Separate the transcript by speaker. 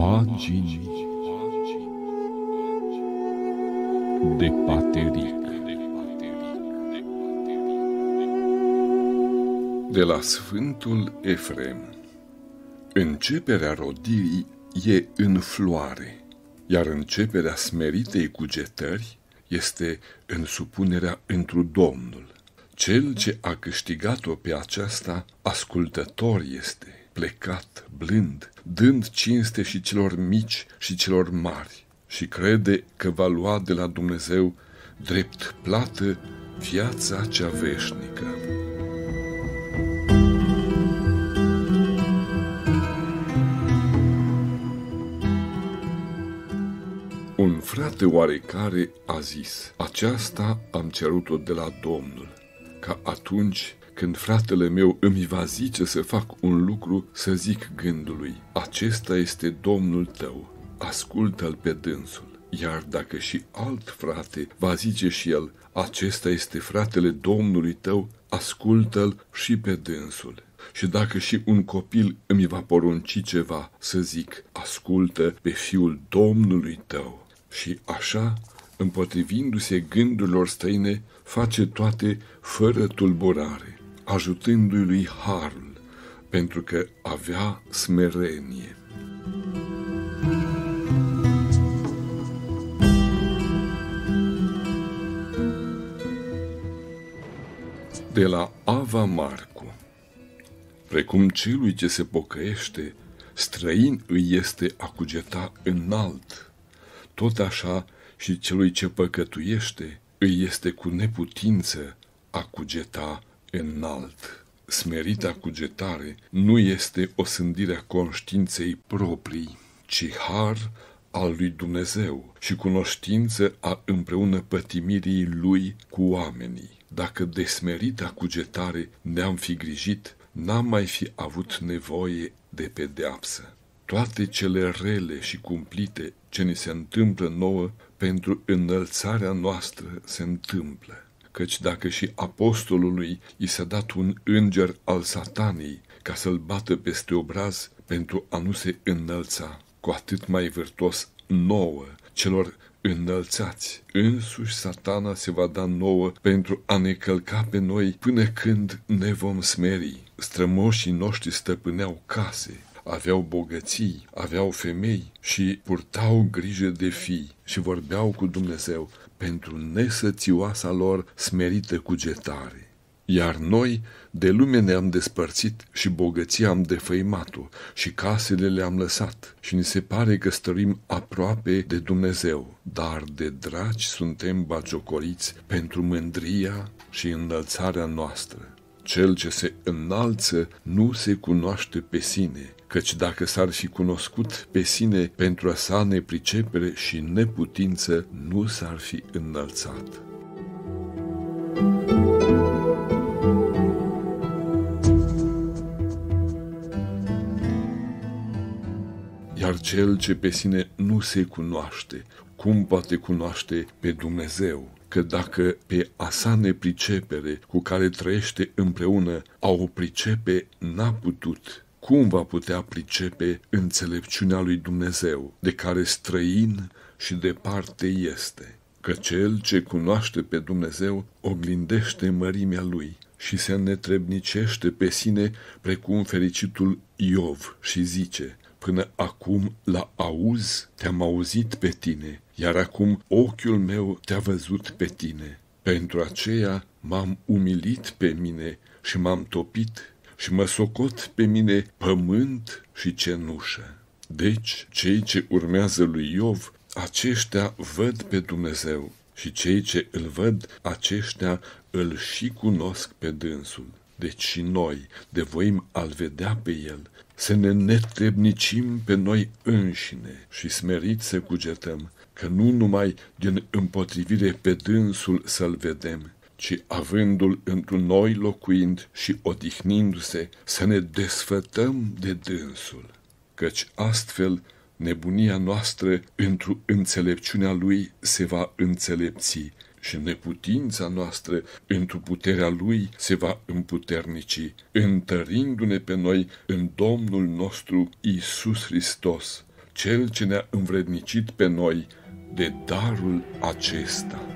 Speaker 1: Pagini de pateric De la Sfântul Efrem Începerea rodirii e în floare, iar începerea smeritei cugetări este în supunerea întru Domnul. Cel ce a câștigat-o pe aceasta, ascultător este, plecat, blând, dând cinste și celor mici și celor mari și crede că va lua de la Dumnezeu drept plată viața cea veșnică. Un frate oarecare a zis, aceasta am cerut-o de la Domnul ca atunci când fratele meu îmi va zice să fac un lucru, să zic gândului, acesta este Domnul tău, ascultă-l pe dânsul. Iar dacă și alt frate va zice și el, acesta este fratele Domnului tău, ascultă-l și pe dânsul. Și dacă și un copil îmi va porunci ceva, să zic, ascultă pe fiul Domnului tău. Și așa împotrivindu-se gândurilor străine, face toate fără tulburare, ajutându-i lui harul, pentru că avea smerenie. De la Ava Marcu Precum celui ce se pocăiește, străin îi este a cugeta înalt, tot așa și celui ce păcătuiește îi este cu neputință a cugeta înalt. Smerita cugetare nu este o sândire a conștiinței proprii, ci har al lui Dumnezeu și cunoștință a împreună pătimirii lui cu oamenii. Dacă de smerita cugetare ne-am fi grijit, n-am mai fi avut nevoie de pedeapsă. Toate cele rele și cumplite ce ni se întâmplă nouă pentru înălțarea noastră se întâmplă. Căci dacă și apostolului i s-a dat un înger al satanii ca să-l bată peste obraz pentru a nu se înălța, cu atât mai vârtos nouă, celor înălțați. Însuși satana se va da nouă pentru a ne călca pe noi până când ne vom smeri. Strămoșii noștri stăpâneau case, aveau bogății, aveau femei și purtau grijă de fii și vorbeau cu Dumnezeu pentru nesățioasa lor smerită cugetare. Iar noi de lume ne-am despărțit și bogăția am defăimat-o și casele le-am lăsat și ni se pare că stărim aproape de Dumnezeu, dar de dragi suntem bagiocoriți pentru mândria și înălțarea noastră. Cel ce se înalță nu se cunoaște pe sine, căci dacă s-ar fi cunoscut pe sine pentru a sa nepricepere și neputință, nu s-ar fi înălțat. Iar cel ce pe sine nu se cunoaște, cum poate cunoaște pe Dumnezeu? Că dacă pe a sa nepricepere cu care trăiește împreună a o pricepe, n-a putut, cum va putea pricepe înțelepciunea lui Dumnezeu, de care străin și departe este? Că cel ce cunoaște pe Dumnezeu oglindește mărimea lui și se netrebnicește pe sine precum fericitul Iov și zice, până acum la auz te-am auzit pe tine, iar acum ochiul meu te-a văzut pe tine. Pentru aceea m-am umilit pe mine și m-am topit și mă socot pe mine pământ și cenușă. Deci, cei ce urmează lui Iov, aceștia văd pe Dumnezeu și cei ce îl văd, aceștia îl și cunosc pe dânsul. Deci și noi, de voim al vedea pe el, să ne netrebnicim pe noi înșine și smerit să cugetăm, că nu numai din împotrivire pe dânsul să-l vedem, ci avându-l într noi locuind și odihnindu-se, să ne desfătăm de dânsul, căci astfel nebunia noastră într-o înțelepciunea lui se va înțelepți și neputința noastră într puterea lui se va împuternici, întărindu-ne pe noi în Domnul nostru Isus Hristos, Cel ce ne-a învrednicit pe noi de darul acesta.